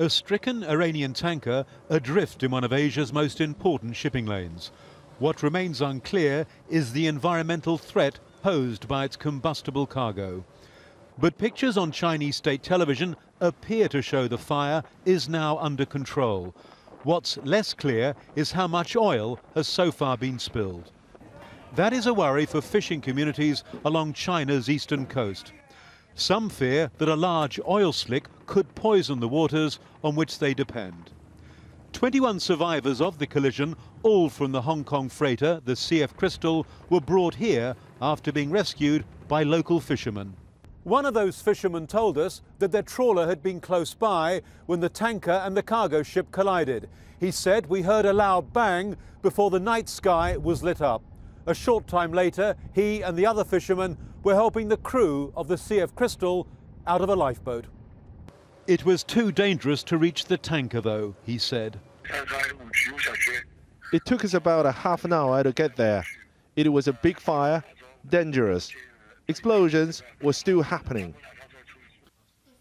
A stricken Iranian tanker adrift in one of Asia's most important shipping lanes. What remains unclear is the environmental threat posed by its combustible cargo. But pictures on Chinese state television appear to show the fire is now under control. What's less clear is how much oil has so far been spilled. That is a worry for fishing communities along China's eastern coast. Some fear that a large oil slick could poison the waters on which they depend. 21 survivors of the collision, all from the Hong Kong freighter, the CF Crystal, were brought here after being rescued by local fishermen. One of those fishermen told us that their trawler had been close by when the tanker and the cargo ship collided. He said, We heard a loud bang before the night sky was lit up. A short time later, he and the other fishermen were helping the crew of the CF Crystal out of a lifeboat. It was too dangerous to reach the tanker, though, he said. It took us about a half an hour to get there. It was a big fire, dangerous. Explosions were still happening.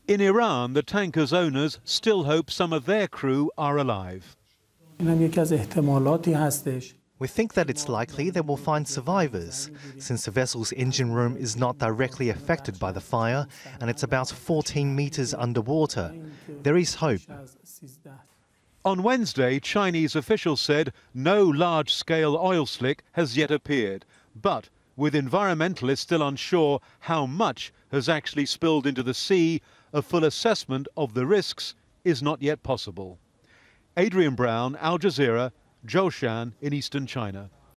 In Iran, the tanker's owners still hope some of their crew are alive. We think that it's likely they will find survivors, since the vessel's engine room is not directly affected by the fire and it's about 14 meters underwater. There is hope. On Wednesday, Chinese officials said no large scale oil slick has yet appeared, but with environmentalists still unsure how much has actually spilled into the sea, a full assessment of the risks is not yet possible. Adrian Brown, Al Jazeera, Zhoushan in eastern China.